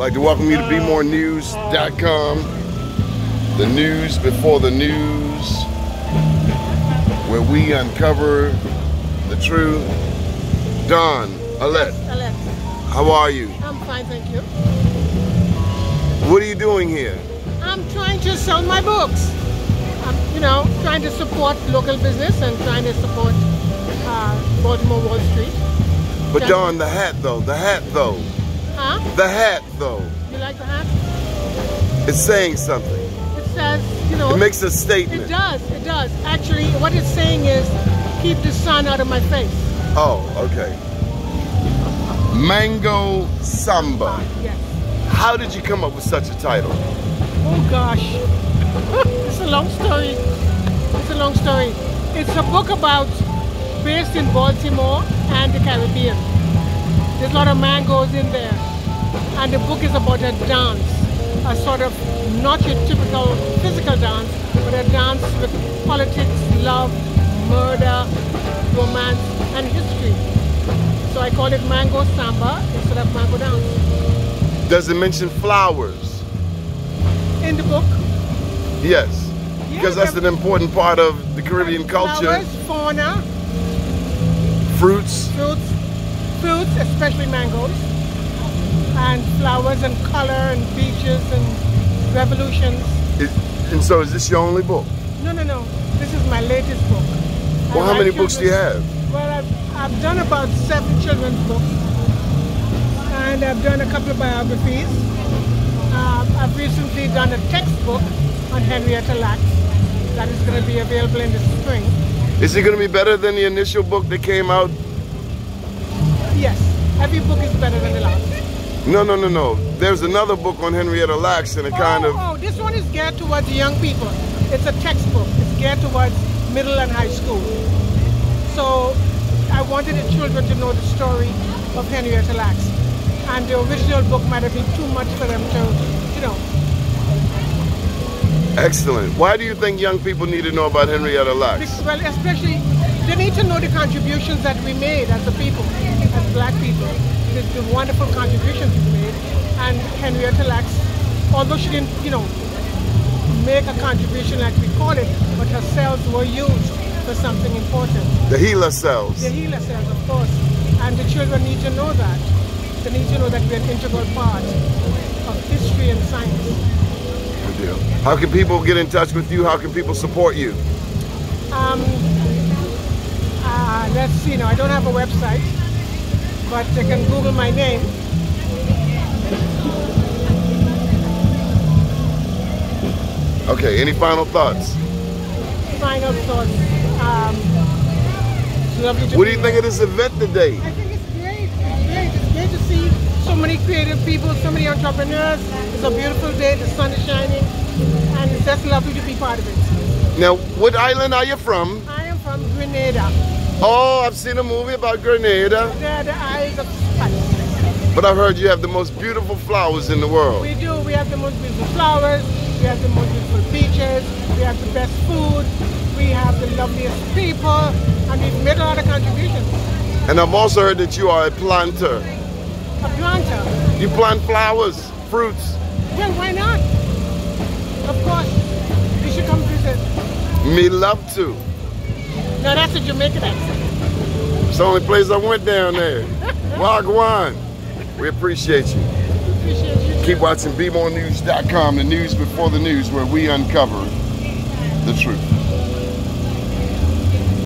like to welcome you to BMoreNews.com. The news before the news, where we uncover the truth. Dawn, Allette, Allette, how are you? I'm fine, thank you. What are you doing here? I'm trying to sell my books. I'm, you know, trying to support local business and trying to support uh, Baltimore Wall Street. But. Dawn, the hat though, the hat though, Huh? the hat though, You like the hat? it's saying something. It says, you know, It makes a statement. it does, it does. Actually, what it's saying is, keep the sun out of my face. Oh, okay. Mango Samba. Yes. How did you come up with such a title? Oh gosh, it's a long story. It's a long story. It's a book about based in Baltimore and the Caribbean. There's a lot of mangoes in there, and the book is about a dance, a sort of not your typical physical dance, but a dance with politics, love, murder, romance, and history. So I call it Mango Samba instead of Mango Dance. Does it mention flowers? In the book, Yes. Yeah, Because that's an important part of the Caribbean culture. flowers, fauna, Fruits. fruits, fruits, especially mangoes, and flowers and color and beaches and revolutions. Is- and so is this your only book? No, no, no. This is my latest book. Well, how many books do you have? Well, I've, I've done about seven children's books, and I've done a couple of biographies. Uh, I've recently done a textbook on Henrietta Lacks that is going to be available in the spring. Is it going to be better than the initial book that came out? Yes, every book is better than the last. No, no, no, no. There's another book on Henrietta Lacks and it kind oh, of. oh, this one is geared towards young people. It's a textbook. It's geared towards middle and high school. So I wanted the children to know the story of Henrietta Lacks. And the original book might have been too much for them to, you know. Excellent. Why do you think young people need to know about Henrietta Lacks? Well, especially they need to know the contributions that we made as a people, as black people, the, the wonderful contributions we made. And Henrietta Lacks, although she didn't, you know, make a contribution like we call it, but her cells were used for something important. The HeLa cells. The HeLa cells, of course. And the children need to know that. They need to know that we're an integral part of history and science. Good deal. How can people get in touch with you? How can people support you? Um, uh, let's see now, I don't have a website, but they can Google my name. Okay, any final thoughts? Final thoughts. Um, it's lovely to What do you think of this event today? I think it's great. It's great. It's great to see so many creative people, so many entrepreneurs. It's a beautiful day. The sun is shining, and it's just lovely to be part of it. Now, what island are you from? I am from Grenada. Oh, I've seen a movie about Grenada, They're the Isle of Spice. but I've heard you have the most beautiful flowers in the world. We do. We have the most beautiful flowers. We have the most beautiful beaches. We have the best food. We have the loveliest people, and we've made a lot of contributions. And I've also heard that you are a planter. A planter. You plant flowers, fruits. Well, why not? Of course. You should come visit. Me love to. No, that's a Jamaican accent. It's the only place I went down there. Wagwan. We appreciate you. Appreciate you. Keep watching BMoreNews.com, the news before the news, where we uncover the truth.